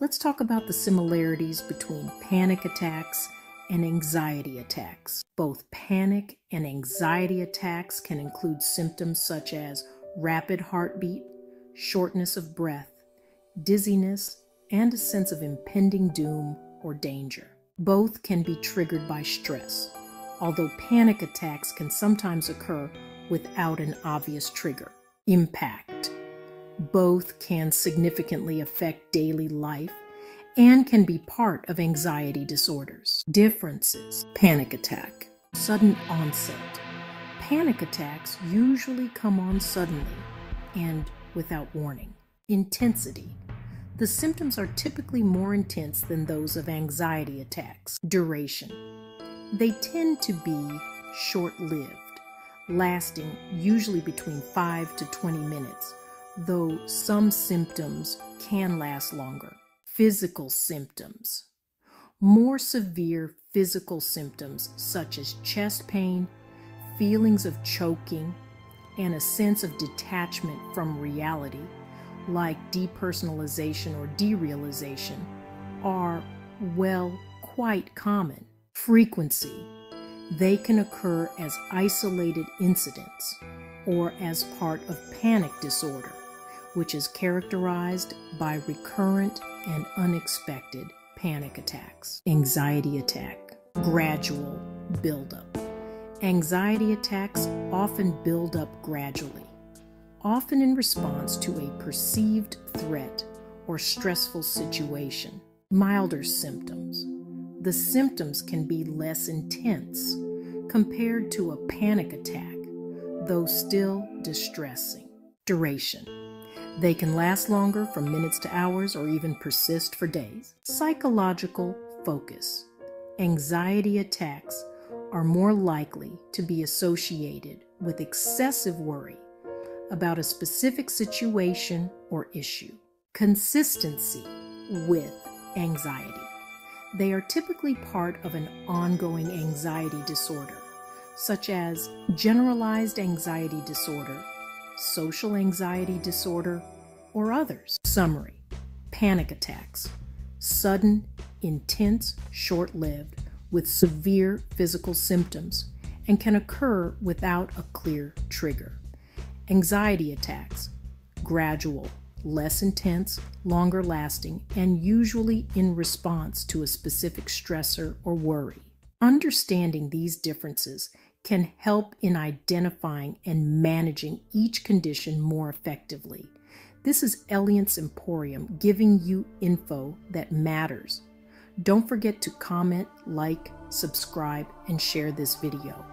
Let's talk about the similarities between panic attacks and anxiety attacks. Both panic and anxiety attacks can include symptoms such as rapid heartbeat, shortness of breath, dizziness, and a sense of impending doom or danger. Both can be triggered by stress, although panic attacks can sometimes occur without an obvious trigger. Impact. Both can significantly affect daily life and can be part of anxiety disorders. Differences Panic attack, sudden onset. Panic attacks usually come on suddenly and without warning. Intensity. The symptoms are typically more intense than those of anxiety attacks. Duration. They tend to be short lived, lasting usually between 5 to 20 minutes, though some symptoms can last longer. Physical symptoms. More severe physical symptoms such as chest pain, feelings of choking, and a sense of detachment from reality, like depersonalization or derealization, are, well, quite common. Frequency. They can occur as isolated incidents or as part of panic disorder, which is characterized by recurrent and unexpected panic attacks. Anxiety attack, gradual buildup. Anxiety attacks often build up gradually, often in response to a perceived threat or stressful situation. Milder symptoms. The symptoms can be less intense compared to a panic attack, though still distressing. Duration. They can last longer from minutes to hours or even persist for days. Psychological focus. Anxiety attacks are more likely to be associated with excessive worry about a specific situation or issue. Consistency with anxiety. They are typically part of an ongoing anxiety disorder, such as generalized anxiety disorder, social anxiety disorder, or others. Summary Panic attacks. Sudden, intense, short lived, with severe physical symptoms, and can occur without a clear trigger. Anxiety attacks. Gradual, less intense, longer lasting, and usually in response to a specific stressor or worry. Understanding these differences can help in identifying and managing each condition more effectively. This is Ellient's Emporium giving you info that matters. Don't forget to comment, like, subscribe, and share this video.